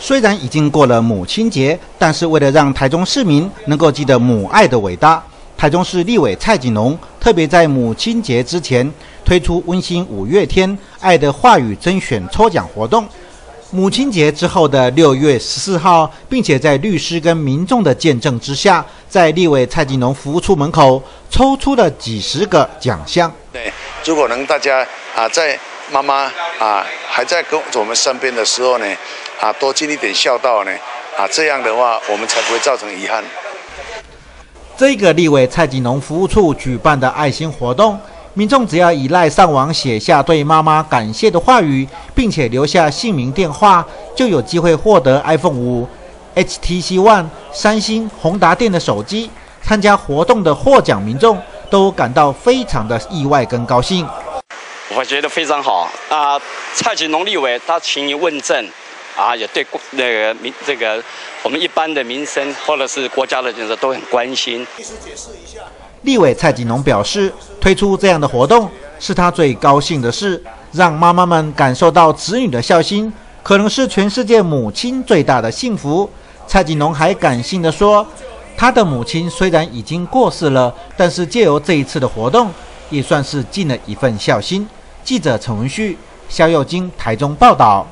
虽然已经过了母亲节，但是为了让台中市民能够记得母爱的伟大，台中市立委蔡锦龙特别在母亲节之前推出温馨五月天爱的话语甄选抽奖活动。母亲节之后的六月十四号，并且在律师跟民众的见证之下，在立委蔡锦龙服务处门口抽出了几十个奖项。对，如果能大家啊，在妈妈啊还在跟我们身边的时候呢。啊，多尽一点孝道呢，啊，这样的话我们才不会造成遗憾。这个立委蔡锦农服务处举办的爱心活动，民众只要依赖上网写下对妈妈感谢的话语，并且留下姓名、电话，就有机会获得 iPhone 五、HTC One、三星、宏达电的手机。参加活动的获奖民众都感到非常的意外跟高兴。我觉得非常好啊，蔡锦龙立委他勤于问政。啊，也对那个民这个我们一般的民生或者是国家的建设都很关心。立委蔡锦龙表示，推出这样的活动是他最高兴的事，让妈妈们感受到子女的孝心，可能是全世界母亲最大的幸福。蔡锦龙还感性的说，他的母亲虽然已经过世了，但是借由这一次的活动，也算是尽了一份孝心。记者陈文旭、肖佑金台中报道。